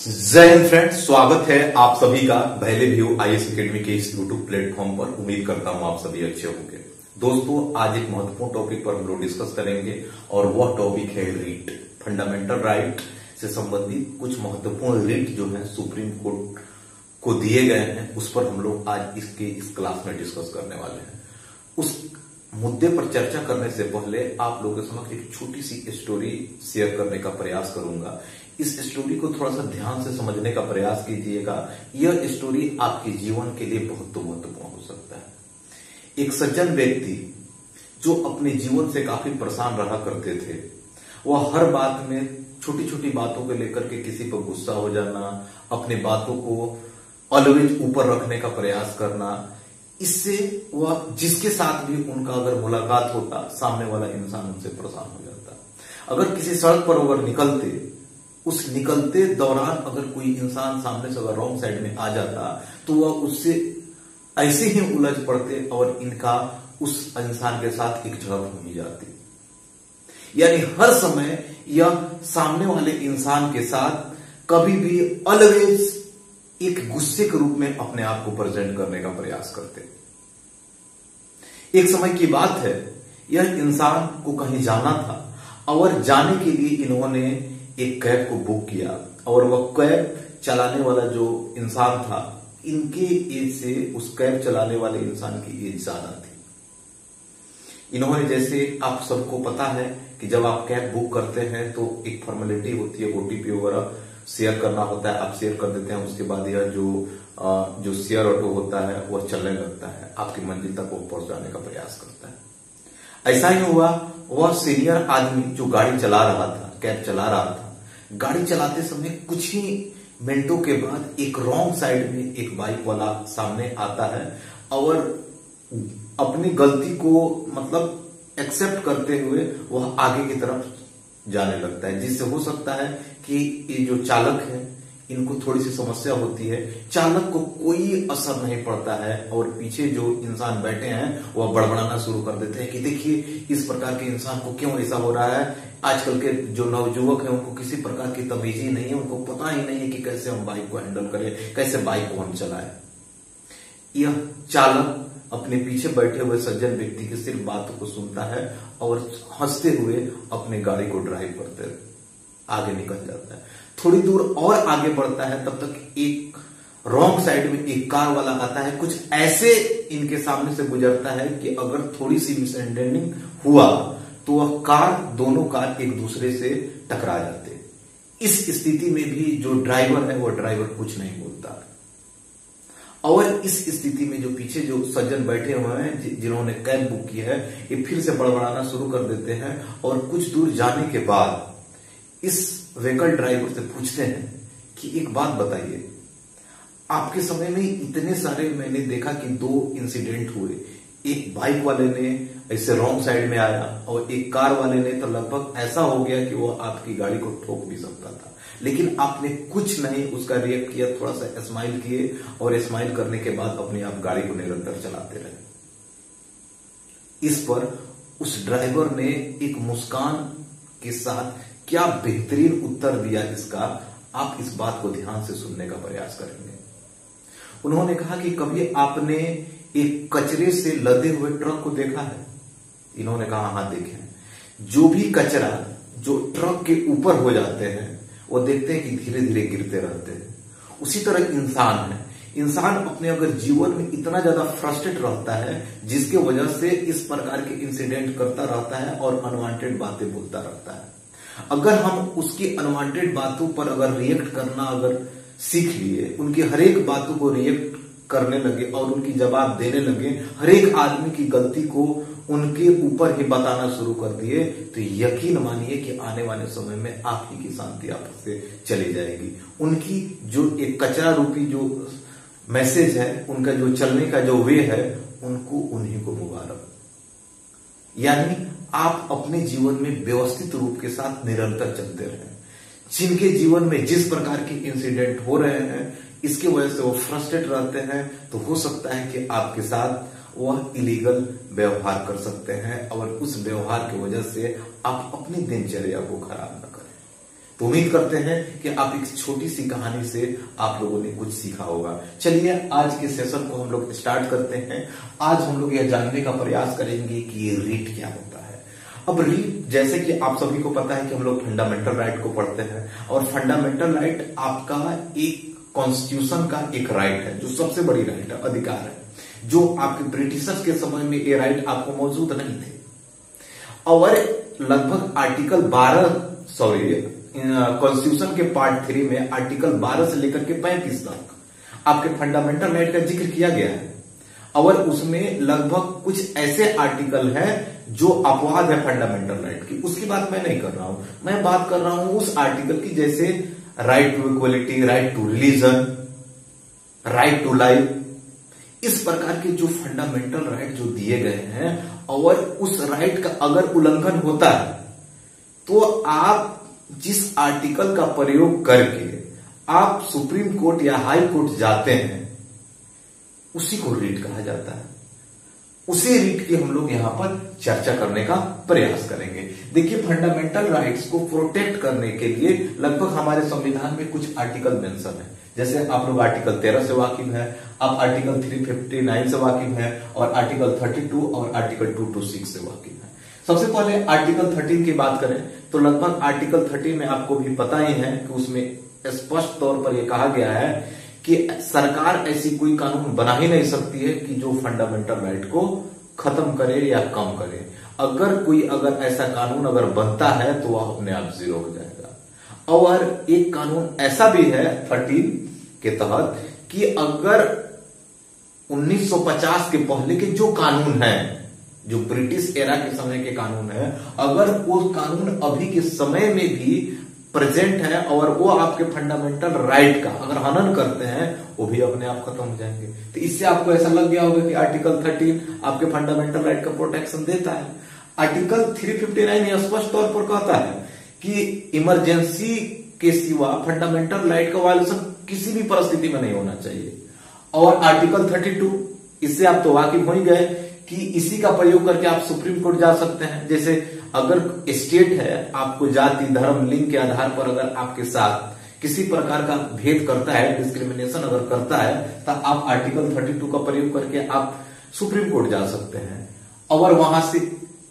जय हिंद फ्रेंड्स, स्वागत है आप सभी का पहले व्यू आई एस अकेडमी के इस यूट्यूब प्लेटफॉर्म पर। उम्मीद करता हूँ आप सभी अच्छे होंगे। दोस्तों, आज एक महत्वपूर्ण टॉपिक पर हम लोग डिस्कस करेंगे और वह टॉपिक है रीट फंडामेंटल राइट से संबंधित कुछ महत्वपूर्ण रीट जो है सुप्रीम कोर्ट को दिए गए हैं, उस पर हम लोग आज इसके इस क्लास में डिस्कस करने वाले हैं। उस मुद्दे पर चर्चा करने से पहले आप लोगों के समक्ष एक छोटी सी स्टोरी शेयर करने का प्रयास करूँगा। इस स्टोरी को थोड़ा सा ध्यान से समझने का प्रयास कीजिएगा। यह स्टोरी आपके जीवन के लिए बहुत महत्वपूर्ण हो सकता है। एक सज्जन व्यक्ति जो अपने जीवन से काफ़ी परेशान रहा करते थे, वह हर बात में छोटी छोटी बातों को लेकर के किसी पर गुस्सा हो जाना, अपने बातों को ऑलवेज ऊपर रखने का प्रयास करना, इससे वह जिसके साथ भी उनका अगर मुलाकात होता, सामने वाला इंसान उनसे परेशान हो जाता। अगर किसी सड़क पर अगर निकलते उस निकलते दौरान अगर कोई इंसान सामने से अगर रॉन्ग साइड में आ जाता तो वह उससे ऐसे ही उलझ पड़ते और इनका उस इंसान के साथ एक झड़प हो जाती। यानी हर समय यह सामने वाले इंसान के साथ कभी भी ऑलवेज एक गुस्से के रूप में अपने आप को प्रेजेंट करने का प्रयास करते। एक समय की बात है, यह इंसान को कहीं जाना था और जाने के लिए इन्होंने एक कैब को बुक किया और वह कैब चलाने वाला जो इंसान था, इनके एज से उस कैब चलाने वाले इंसान की एज ज़्यादा थी। इन्होंने जैसे आप सबको पता है कि जब आप कैब बुक करते हैं तो एक फॉर्मेलिटी होती है ओटीपी वगैरह शेयर करना होता है, आप शेयर कर देते हैं, उसके बाद यह जो जो शेयर ऑटो होता है वह चलने लगता है, आपकी मंजिल तक वो पहुँचाने का प्रयास करता है। ऐसा ही हुआ, वह सीनियर आदमी जो गाड़ी चला रहा था, कैब चला रहा था गाड़ी चलाते समय कुछ ही मिनटों के बाद एक रॉन्ग साइड में एक बाइक वाला सामने आता है और अपनी गलती को मतलब एक्सेप्ट करते हुए वह आगे की तरफ़ जाने लगता है। जिससे हो सकता है कि ये जो चालक है, इनको थोड़ी सी समस्या होती है। चालक को कोई असर नहीं पड़ता है और पीछे जो इंसान बैठे हैं, वह बड़बड़ाना शुरू कर देते हैं कि देखिए, इस प्रकार के इंसान को क्यों ऐसा हो रहा है? आजकल के जो नवजुवक है, उनको किसी प्रकार की तमीज ही नहीं है, उनको पता ही नहीं है कि कैसे हम बाइक को हैंडल करें, कैसे बाइक को हम चलाएँ। यह चालक अपने पीछे बैठे हुए सज्जन व्यक्ति की सिर्फ़ बातों को सुनता है और हँसते हुए अपने गाड़ी को ड्राइव करते आगे निकल जाता है। थोड़ी दूर और आगे बढ़ता है, तब तक एक रॉन्ग साइड में एक कार वाला आता है। कुछ ऐसे इनके सामने से गुजरता है कि अगर थोड़ी सी मिसअंडरस्टैंडिंग हुआ तो वह कार, दोनों कार एक दूसरे से टकरा जाते। इस स्थिति में भी जो ड्राइवर है, वह ड्राइवर कुछ नहीं बोलता। और इस स्थिति में जो पीछे जो सज्जन बैठे हुए हैं जिन्होंने कैब बुक की है, ये फिर से बड़बड़ाना शुरू कर देते हैं और कुछ दूर जाने के बाद इस व्हीकल ड्राइवर से पूछते हैं कि एक बात बताइए। आपके समय में इतने सारे मैंने देखा कि दो इंसिडेंट हुए। एक बाइक वाले ने ऐसे रॉन्ग साइड में आया और एक कार वाले ने तो लगभग ऐसा हो गया कि वो आपकी गाड़ी को ठोक भी सकता था। लेकिन आपने कुछ नहीं उसका रिएक्ट किया थोड़ा सा स्माइल किए और स्माइल करने के बाद अपने आप गाड़ी को निरंतर चलाते रहे। इस पर उस ड्राइवर ने एक मुस्कान के साथ क्या बेहतरीन उत्तर दिया इसका, आप इस बात को ध्यान से सुनने का प्रयास करेंगे। उन्होंने कहा कि कभी आपने एक कचरे से लदे हुए ट्रक को देखा है? इन्होंने कहा हाँ देखे। जो भी कचरा जो ट्रक के ऊपर हो जाते हैं, वो देखते हैं कि धीरे धीरे गिरते रहते हैं। उसी तरह इंसान है। इंसान अपने अगर जीवन में इतना ज़्यादा फ्रस्ट्रेट रहता है, जिसके वजह से इस प्रकार के इंसिडेंट करता रहता है और अनवांटेड बातें बोलता रहता है। अगर हम उसकी अनवांटेड बातों पर अगर रिएक्ट करना अगर सीख लिए, उनकी हर एक बातों को रिएक्ट करने लगे और उनकी जवाब देने लगे। हर एक आदमी की गलती को उनके ऊपर ही बताना शुरू कर दिए। तो यकीन मानिए कि आने वाले समय में आप ही की शांति आपस से चली जाएगी। उनकी जो एक कचरा रूपी जो मैसेज है, उनका जो चलने का जो वे है, उनको उन्हीं को मुबारक। यानी आप अपने जीवन में व्यवस्थित रूप के साथ निरंतर चलते रहे। जिनके जीवन में जिस प्रकार के इंसिडेंट हो रहे हैं इसकी वजह से वो फ्रस्ट्रेट रहते हैं तो हो सकता है कि आपके साथ वह इलीगल व्यवहार कर सकते हैं, और उस व्यवहार की वजह से आप अपनी दिनचर्या को खराब न करें। तो उम्मीद करते हैं कि आप एक छोटी सी कहानी से आप लोगों ने कुछ सीखा होगा। चलिए, आज के सेशन को हम लोग स्टार्ट करते हैं। आज हम लोग यह जानने का प्रयास करेंगे कि ये रीट क्या होता है। अब रीट जैसे कि आप सभी को पता है कि हम लोग फंडामेंटल राइट को पढ़ते हैं, और फंडामेंटल राइट आपका एक कॉन्स्टिट्यूशन का एक राइट है, जो सबसे बड़ी राइट है, अधिकार है। जो आपके ब्रिटिशर्स के समय में ये राइट आपको मौजूद नहीं थे। और लगभग आर्टिकल 12 सॉरी कॉन्स्टिट्यूशन के पार्ट थ्री में आर्टिकल 12 से लेकर के 35 तक आपके फंडामेंटल राइट का ज़िक्र किया गया है। और उसमें लगभग कुछ ऐसे आर्टिकल है जो अपवाद है फंडामेंटल राइट की। उसकी बात मैं नहीं कर रहा हूँ। मैं बात कर रहा हूँ उस आर्टिकल की जैसे right to equality right to religion right to life इस प्रकार के जो फंडामेंटल राइट जो दिए गए हैं, और उस राइट का अगर उल्लंघन होता है तो आप जिस आर्टिकल का प्रयोग करके आप सुप्रीम कोर्ट या हाई कोर्ट जाते हैं, उसी को रीट कहा जाता है। उसी रीट की हम लोग यहाँ पर चर्चा करने का प्रयास करेंगे। देखिए फंडामेंटल राइट्स को प्रोटेक्ट करने के लिए लगभग हमारे संविधान में कुछ आर्टिकल मेंशन है। जैसे आप लोग आर्टिकल 13 से वाकिफ है, आप आर्टिकल 359 से वाकिफ है, और आर्टिकल 32 और आर्टिकल 226 से वाकिफ है। सबसे पहले आर्टिकल 13 की बात करें तो लगभग आर्टिकल 13 में आपको भी पता ही है कि उसमें स्पष्ट तौर पर यह कहा गया है कि सरकार ऐसी कोई कानून बना ही नहीं सकती है कि जो फंडामेंटल राइट को खत्म करे या कम करे। अगर कोई अगर ऐसा कानून अगर बनता है तो वह अपने आप ज़ीरो हो जाएगा। और एक कानून ऐसा भी है थर्टीन के तहत, कि अगर 1950 के पहले के जो कानून है, जो ब्रिटिश एरा के समय के कानून है, अगर वो कानून अभी के समय में भी प्रेजेंट है और वो आपके फंडामेंटल राइट का। अगर हनन करते हैं, वो भी अपने आप खत्म हो जाएँगे। तो इससे आपको ऐसा लग गया होगा कि आर्टिकल 13 आपके फंडामेंटल राइट का प्रोटेक्शन देता है। आर्टिकल 359 यह स्पष्ट तौर पर कहता है कि इमरजेंसी के सिवा फंडामेंटल राइट का वायोलेशन किसी भी परिस्थिति में नहीं होना चाहिए। और आर्टिकल 32 इससे आप तो वाकिफ हो ही गए कि इसी का प्रयोग करके आप सुप्रीम कोर्ट जा सकते हैं। जैसे अगर स्टेट है, आपको जाति, धर्म, लिंग के आधार पर अगर आपके साथ किसी प्रकार का भेद करता है डिस्क्रिमिनेशन अगर करता है तो आप आर्टिकल 32 का प्रयोग करके आप सुप्रीम कोर्ट जा सकते हैं। और वहाँ से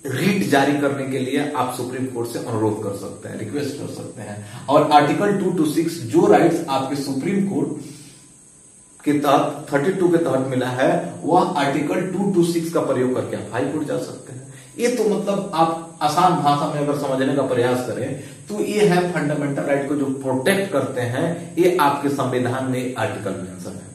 रीट जारी करने के लिए आप सुप्रीम कोर्ट से अनुरोध कर सकते हैं रिक्वेस्ट कर सकते हैं। और आर्टिकल टू टू सिक्स जो राइट्स आपके सुप्रीम कोर्ट के तहत 32 के तहत मिला है, वह आर्टिकल 226 का प्रयोग करके आप हाई कोर्ट जा सकते हैं। ये तो मतलब आप आसान भाषा में अगर समझने का प्रयास करें तो ये है फंडामेंटल राइट को जो प्रोटेक्ट करते हैं, ये आपके संविधान में आर्टिकल मेंशन है।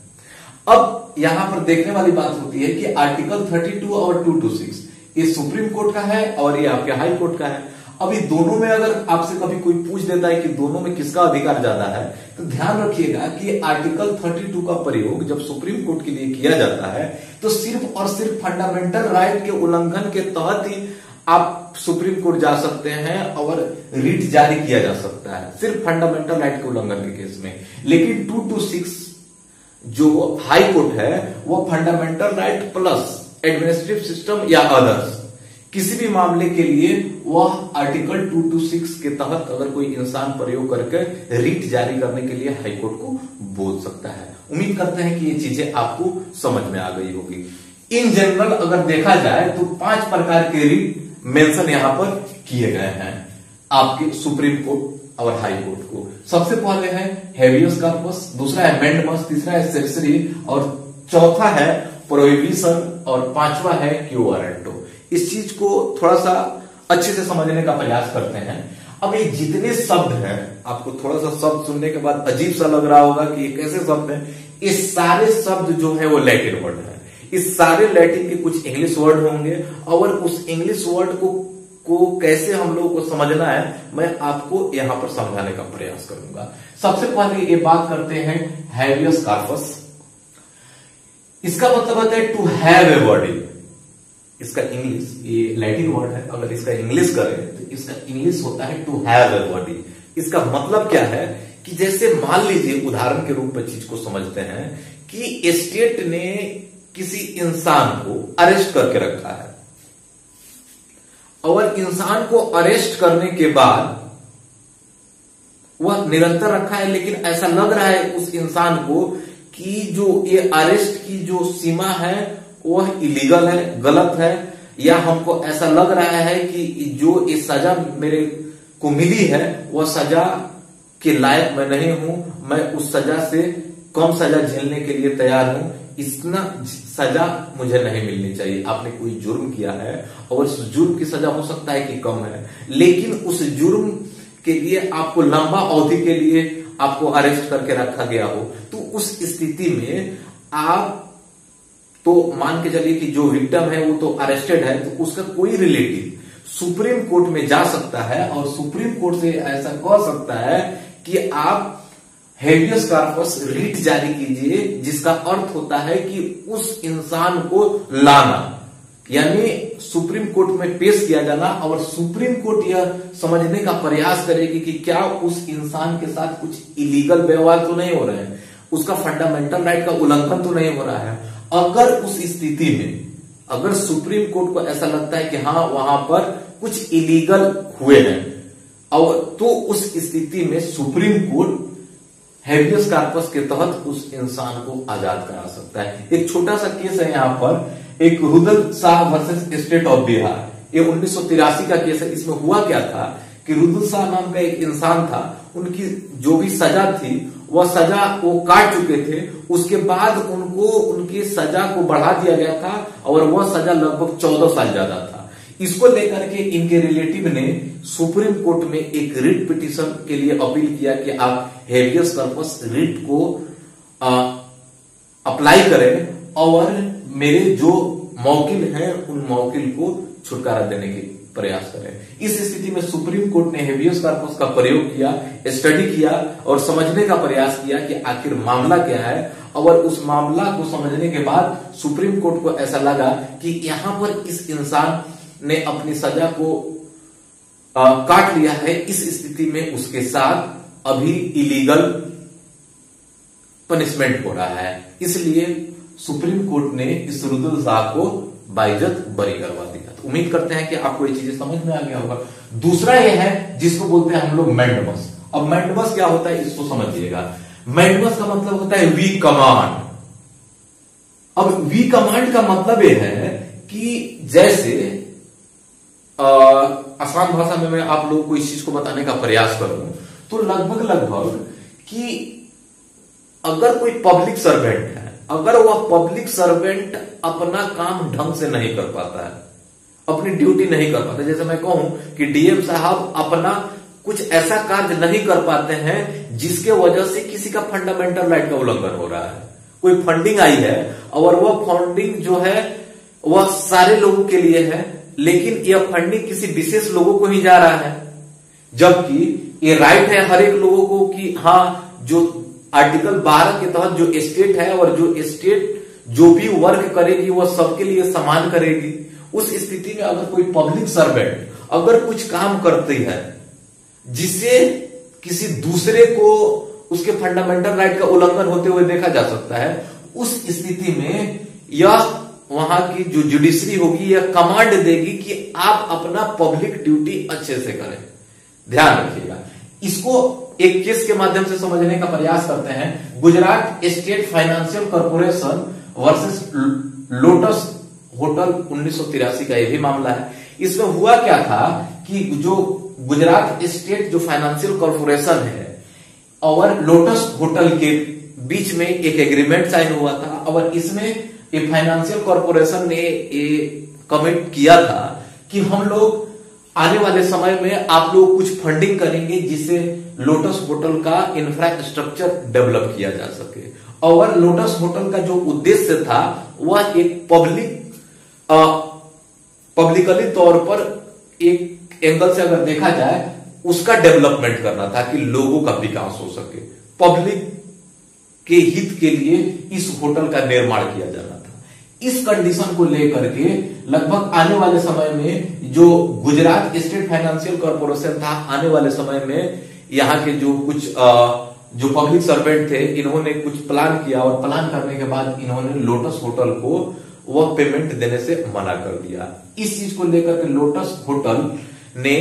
अब यहाँ पर देखने वाली बात होती है कि आर्टिकल 32 और 226 ये सुप्रीम कोर्ट का है और ये आपके हाई कोर्ट का है। अभी दोनों में अगर आपसे कभी कोई पूछ देता है कि दोनों में किसका अधिकार ज़्यादा है तो ध्यान रखिएगा कि आर्टिकल 32 का प्रयोग जब सुप्रीम कोर्ट के लिए किया जाता है तो सिर्फ़ और सिर्फ़ फंडामेंटल राइट के उल्लंघन के तहत ही आप सुप्रीम कोर्ट जा सकते हैं और रिट जारी किया जा सकता है, सिर्फ़ फंडामेंटल राइट के उल्लंघन के केस में। लेकिन टू टू सिक्स जो हाई कोर्ट है, वो fundamental right plus administrative system या अदर्स किसी भी मामले के लिए वह आर्टिकल 226 के तहत अगर कोई इंसान प्रयोग करके रीट जारी करने के लिए हाईकोर्ट को बोल सकता है। उम्मीद करते हैं कि ये चीज़ें आपको समझ में आ गई होगी। इन जनरल अगर देखा जाए तो पाँच प्रकार के रीट मेंशन यहाँ पर किए गए हैं। आपके सुप्रीम कोर्ट और हाई कोर्ट को। सबसे पहले है हेवियस कार्पस, दूसरा है मेंडमस, तीसरा है सेक्सरी और चौथा है प्रोहिबिशन, और पांचवा है क्यू वारंटो इस चीज़ को थोड़ा सा अच्छे से समझने का प्रयास करते हैं। अब ये जितने शब्द हैं, आपको थोड़ा सा शब्द सुनने के बाद अजीब सा लग रहा होगा कि ये कैसे शब्द हैं। ये सारे शब्द जो है वो लैटिन वर्ड है। इस सारे लैटिन के कुछ इंग्लिश वर्ड होंगे। और उस इंग्लिश वर्ड को को कैसे हम लोगों को समझना है, मैं आपको यहाँ पर समझाने का प्रयास करूँगा। सबसे पहले ये बात करते हैं हैवियस कार्पस इसका मतलब होता है टू हैव ए बॉडी इसका इंग्लिश ये लैटिन वर्ड है, अगर इसका इंग्लिश करें तो इसका इंग्लिश होता है टू हैव ए बॉडी इसका मतलब क्या है कि जैसे मान लीजिए उदाहरण के रूप में चीज़ को समझते हैं कि स्टेट ने किसी इंसान को अरेस्ट करके रखा है। और इंसान को अरेस्ट करने के बाद वह निरंतर रखा है, लेकिन ऐसा लग रहा है उस इंसान को कि जो ये अरेस्ट की जो सीमा है वह इलीगल है, गलत है, या हमको ऐसा लग रहा है कि जो ये सजा मेरे को मिली है वह सजा के लायक मैं नहीं हूँ, मैं उस सजा से कम सजा झेलने के लिए तैयार हूँ, इतना सजा मुझे नहीं मिलनी चाहिए। आपने कोई जुर्म किया है, और उस जुर्म की सजा हो सकता है कि कम है, लेकिन उस जुर्म के लिए आपको लंबा अवधि के लिए आपको अरेस्ट करके रखा गया हो तो उस स्थिति में आप तो मान के चलिए कि जो विक्टम है, वो तो अरेस्टेड है तो उसका कोई रिलेटिव सुप्रीम कोर्ट में जा सकता है और सुप्रीम कोर्ट से ऐसा कह सकता है कि आप हेवियस कार्पस रिट जारी कीजिए, जिसका अर्थ होता है कि उस इंसान को लाना। यानी सुप्रीम कोर्ट में पेश किया जाना और सुप्रीम कोर्ट यह समझने का प्रयास करेगी कि क्या उस इंसान के साथ कुछ इलीगल व्यवहार तो नहीं हो रहे हैं। उसका फंडामेंटल राइट का उल्लंघन तो नहीं हो रहा है। अगर उस स्थिति में, अगर सुप्रीम कोर्ट को ऐसा लगता है कि हाँ वहाँ पर कुछ इलीगल हुए हैं, और तो उस स्थिति में सुप्रीम कोर्ट हेवियस कार्पस के तहत उस इंसान को आज़ाद करा सकता है। एक छोटा सा केस है यहाँ पर। एक Rudal Shah versus state of Bihar ये उन्नीस का केस है। इसमें हुआ क्या था कि रुदल शाह नाम का एक इंसान था। उनकी जो भी सजा थी वह सजा वो काट चुके थे। उसके बाद उनको उनकी सजा को बढ़ा दिया गया था और वह सजा लगभग चौदह साल ज़्यादा था। इसको लेकर के इनके रिलेटिव ने सुप्रीम कोर्ट में एक रिट पिटिशन के लिए अपील किया कि आप हेवियस कर्पस रिट को आ, अप्लाई करें और मेरे जो मौकिल हैं उन मौकिल को छुटकारा देने के प्रयास करें। इस स्थिति में सुप्रीम कोर्ट ने हेवियस कार्पस का प्रयोग किया स्टडी किया और समझने का प्रयास किया कि आखिर मामला क्या है। और उस मामला को समझने के बाद सुप्रीम कोर्ट को ऐसा लगा कि यहाँ पर इस इंसान ने अपनी सजा को आ, काट लिया है इस स्थिति में उसके साथ अभी इलीगल पनिशमेंट हो रहा है। इसलिए सुप्रीम कोर्ट ने इस रुदुल शाह को बाइजत बरी करवा तो उम्मीद करते हैं कि आपको ये चीज़ें समझ में आ गया होगा। दूसरा ये है, जिसको बोलते हैं हम लोग मैंडमस अब मैंडमस क्या होता है, इसको समझिएगा। मैंडमस का मतलब होता है वी कमांड अब वी कमांड का मतलब यह है कि जैसे आसान भाषा में मैं आप लोगों को इस चीज़ को बताने का प्रयास करूँ तो लगभग लगभग कि अगर कोई पब्लिक सर्वेंट है, अगर वह पब्लिक सर्वेंट अपना काम ढंग से नहीं कर पाता है अपनी ड्यूटी नहीं कर पाते। जैसे मैं कहूँ कि डीएम साहब अपना कुछ ऐसा कार्य नहीं कर पाते हैं, जिसके वजह से किसी का फंडामेंटल राइट का उल्लंघन हो रहा है। कोई फंडिंग आई है, और वह फंडिंग जो है, वह सारे लोगों के लिए है, लेकिन यह फंडिंग किसी विशेष लोगों को ही जा रहा है। जबकि ये राइट है हर एक लोगों को कि हाँ जो आर्टिकल 12 के तहत जो स्टेट है, और जो स्टेट जो भी वर्क करेगी वह सबके लिए समान करेगी। उस स्थिति में अगर कोई पब्लिक सर्वेंट अगर कुछ काम करती है, जिससे किसी दूसरे को उसके फंडामेंटल राइट का उल्लंघन होते हुए देखा जा सकता है, उस स्थिति में यह वहाँ की जो जुडिशरी होगी यह कमांड देगी कि आप अपना पब्लिक ड्यूटी अच्छे से करें। ध्यान रखिएगा। इसको एक केस के माध्यम से समझने का प्रयास करते हैं। Gujarat state financial corporation versus Lotus hotel उन्नीस सौ तिरासी का यह भी मामला है। इसमें हुआ क्या था कि जो गुजरात स्टेट जो फाइनेंशियल कॉरपोरेशन है, और लोटस होटल के बीच में एक एग्रीमेंट साइन हुआ था, और इसमें ये फाइनेंशियल कॉरपोरेशन ने ये कमिट किया था कि हम लोग आने वाले समय में आप लोग कुछ फंडिंग करेंगे जिससे लोटस होटल का इंफ्रास्ट्रक्चर डेवलप किया जा सके। और लोटस होटल का जो उद्देश्य था, वह एक पब्लिक पब्लिकली तौर पर एक एंगल से अगर देखा जाए उसका डेवलपमेंट करना था कि लोगों का विकास हो सके। पब्लिक के हित के लिए इस होटल का निर्माण किया जाना था। इस कंडीशन को लेकर के लगभग आने वाले समय में जो गुजरात स्टेट फाइनेंशियल कॉरपोरेशन था आने वाले समय में यहाँ के जो कुछ आ, जो पब्लिक सर्वेंट थे इन्होंने कुछ प्लान किया और प्लान करने के बाद इन्होंने लोटस होटल को वह पेमेंट देने से मना कर दिया। इस चीज़ को लेकर के लोटस होटल ने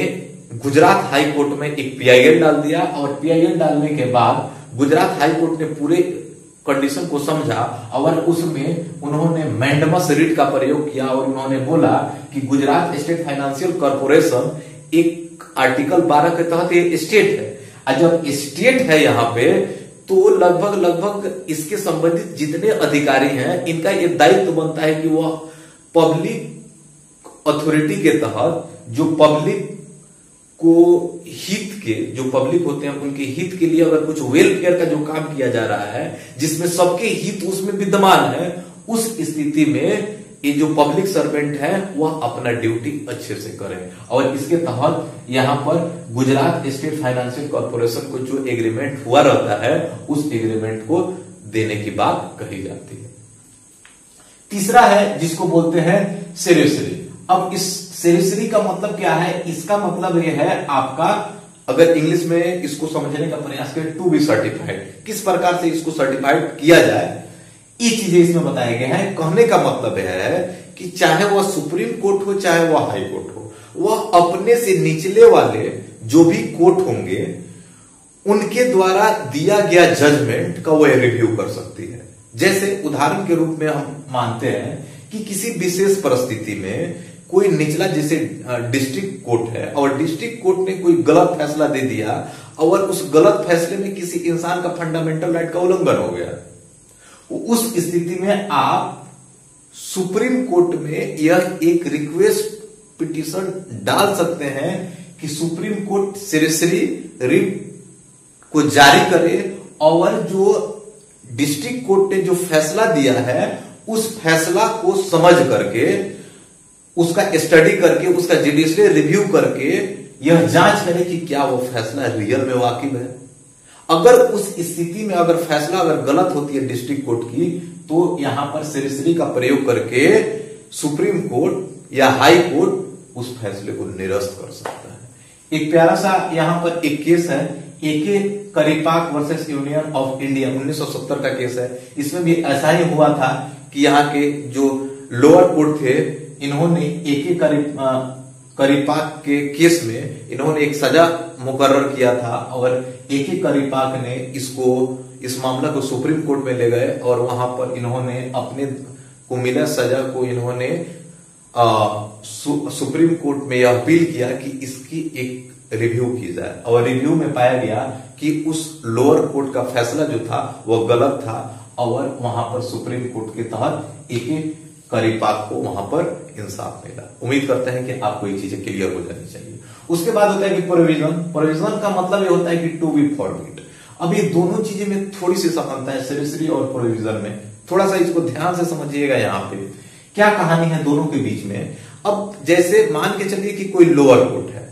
गुजरात हाई कोर्ट में एक पीआईएल डाल दिया और पीआईएल डालने के बाद गुजरात हाई कोर्ट ने पूरे कंडीशन को समझा और उसमें उन्होंने मैंडमस रिट का प्रयोग किया और उन्होंने बोला कि गुजरात स्टेट फाइनेंशियल कॉरपोरेशन एक आर्टिकल 12 के तहत ये स्टेट है। और जब स्टेट है यहाँ पे तो लगभग लगभग इसके संबंधित जितने अधिकारी हैं, इनका ये दायित्व बनता है कि वह पब्लिक अथॉरिटी के तहत जो पब्लिक को हित के, जो पब्लिक होते हैं, उनके हित के लिए अगर कुछ वेलफेयर का जो काम किया जा रहा है, जिसमें सबके हित उसमें विद्यमान है, उस स्थिति में ये जो पब्लिक सर्वेंट है, वह अपना ड्यूटी अच्छे से करें। और इसके तहत यहाँ पर गुजरात स्टेट फाइनेंशियल कॉर्पोरेशन को जो एग्रीमेंट हुआ रहता है, उस एग्रीमेंट को देने की बात कही जाती है। तीसरा है, जिसको बोलते हैं सेरेसरी अब इस सेरेसरी का मतलब क्या है? इसका मतलब यह है, आपका अगर इंग्लिश में इसको समझने का प्रयास करें टू बी सर्टिफाइड किस प्रकार से इसको सर्टिफाइड किया जाए? ये चीज़ें इसमें बताया गया है। कहने का मतलब है कि चाहे वह सुप्रीम कोर्ट हो, चाहे वह हाई कोर्ट हो, वह अपने से निचले वाले जो भी कोर्ट होंगे, उनके द्वारा दिया गया जजमेंट का वह रिव्यू कर सकती है। जैसे उदाहरण के रूप में हम मानते हैं कि किसी विशेष परिस्थिति में कोई निचला, जैसे डिस्ट्रिक्ट कोर्ट है, और डिस्ट्रिक्ट कोर्ट ने कोई गलत फैसला दे दिया, और उस गलत फैसले में किसी इंसान का फंडामेंटल राइट का उल्लंघन हो गया। उस स्थिति में आप सुप्रीम कोर्ट में यह एक रिक्वेस्ट पिटिशन डाल सकते हैं कि सुप्रीम कोर्ट सिरेसरी रिट को जारी करे और जो डिस्ट्रिक्ट कोर्ट ने जो फैसला दिया है, उस फैसला को समझ करके, उसका स्टडी करके, उसका जुडिशियल रिव्यू करके यह जाँच करे कि क्या वो फैसला रियल में वाकिब है। अगर उस स्थिति में अगर फैसला अगर गलत होती है डिस्ट्रिक्ट कोर्ट की तो यहाँ पर सिरिसरी का प्रयोग करके सुप्रीम कोर्ट या हाई कोर्ट उस फैसले को निरस्त कर सकता है। एक प्यारा सा यहाँ पर एक केस है, A K Kraipak versus union of India 1970 का केस है। इसमें भी ऐसा ही हुआ था कि यहाँ के जो लोअर कोर्ट थे, इन्होंने एके करीब करीपाक के केस में इन्होंने एक सजा मुकर्र किया था और एक ही करीपाक ने इसको इस मामला को सुप्रीम कोर्ट में ले गए और वहाँ पर इन्होंने अपने को मिला सजा को इन्होंने आ, सु, सुप्रीम कोर्ट में यह अपील किया कि इसकी एक रिव्यू की जाए। और रिव्यू में पाया गया कि उस लोअर कोर्ट का फैसला जो था वह गलत था और वहाँ पर सुप्रीम कोर्ट के तहत एक करीपाक को वहाँ पर इंसाफ मिला। उम्मीद करते हैं कि आपको ये चीज़ें क्लियर हो जानी चाहिए। उसके बाद होता है कि प्रोविज़न प्रोविज़न का मतलब ये होता है कि टू बी फॉरवर्ड अब ये दोनों चीज़ें में थोड़ी सी समानता है सेरेसरी और प्रोविज़न में। थोड़ा सा इसको ध्यान से समझिएगा यहाँ पे। क्या कहानी है दोनों के बीच में? अब जैसे मान के चलिए कि कोई लोअर कोर्ट है।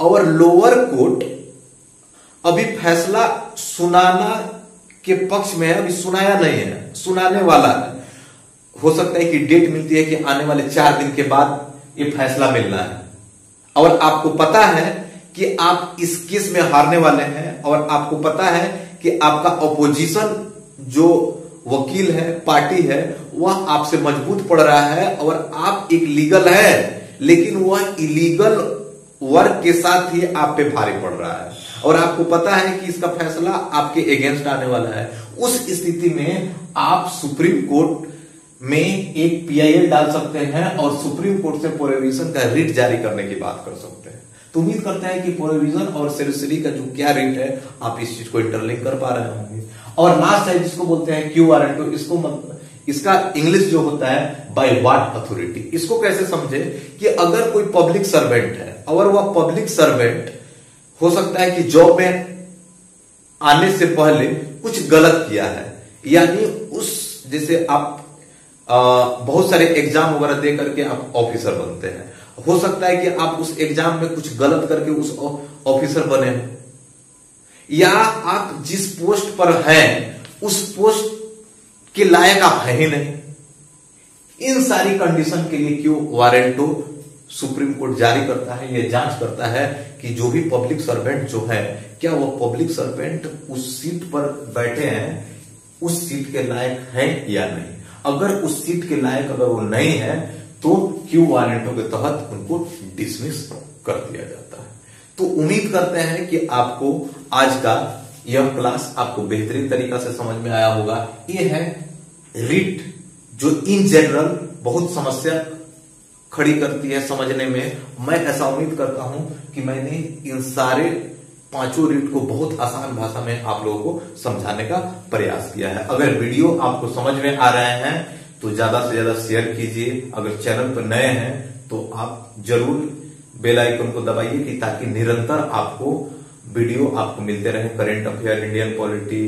और लोअर कोर्ट अभी फैसला सुनाना के पक्ष में है, अभी सुनाया नहीं है। सुनाने वाला है। हो सकता है कि डेट मिलती है कि आने वाले चार दिन के बाद ये फैसला मिलना है। और आपको पता है कि आप इस केस में हारने वाले हैं और आपको पता है कि आपका अपोजिशन जो वकील है, पार्टी है, वह आपसे मज़बूत पड़ रहा है और आप एक लीगल है, लेकिन वह इलीगल वर्क के साथ ही आप पे भारी पड़ रहा है। और आपको पता है कि इसका फैसला आपके अगेंस्ट आने वाला है। उस स्थिति में आप सुप्रीम कोर्ट में एक पीआईएल डाल सकते हैं और सुप्रीम कोर्ट से प्रोविज़न का रिट जारी करने की बात कर सकते हैं। तो उम्मीद करते हैं कि प्रोविज़न और सेरेसरी का जो क्या रिट है, आप इस चीज़ को इंटरलिंक कर पा रहे होंगे। और लास्ट है जिसको बोलते हैं क्यू आर तो इसको इसका इंग्लिश जो होता है बाय वाट अथॉरिटी इसको कैसे समझे कि अगर कोई पब्लिक सर्वेंट है, अगर वह पब्लिक सर्वेंट हो सकता है कि जॉब में आने से पहले कुछ गलत किया है, यानी उस, जैसे आप बहुत सारे एग्ज़ाम वगैरह दे करके आप ऑफिसर बनते हैं। हो सकता है कि आप उस एग्ज़ाम में कुछ गलत करके उस ऑफिसर बने या आप जिस पोस्ट पर हैं, उस पोस्ट के लायक आप है ही नहीं। इन सारी कंडीशन के लिए क्यों वारंटो सुप्रीम कोर्ट जारी करता है यह जाँच करता है कि जो भी पब्लिक सर्वेंट जो है, क्या वो पब्लिक सर्वेंट उस सीट पर बैठे हैं, उस सीट के लायक है या नहीं? अगर उस सीट के लायक अगर वो नहीं है तो क्यू वारंटों के तहत उनको डिसमिस कर दिया जाता है। तो उम्मीद करते हैं कि आपको आज का यह क्लास आपको बेहतरीन तरीका से समझ में आया होगा। ये है रिट, जो इन जनरल बहुत समस्या खड़ी करती है समझने में। मैं ऐसा उम्मीद करता हूँ कि मैंने इन सारे पाँचों रीट को बहुत आसान भाषा में आप लोगों को समझाने का प्रयास किया है। अगर वीडियो आपको समझ में आ रहे हैं तो ज़्यादा से ज़्यादा शेयर कीजिए। अगर चैनल पर नए हैं तो आप ज़रूर बेल आइकन को दबाइए कि ताकि निरंतर आपको वीडियो आपको मिलते रहे। Current affair Indian polity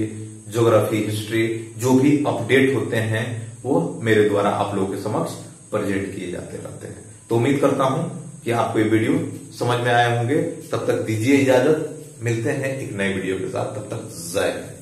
geography history जो भी अपडेट होते हैं, वो मेरे द्वारा आप लोगों के समक्ष प्रेजेंट किए जाते रहते हैं। तो उम्मीद करता हूँ कि आपको ये वीडियो समझ में आए होंगे। तब तक दीजिए इजाज़त। मिलते हैं एक नए वीडियो के साथ। तब तक जय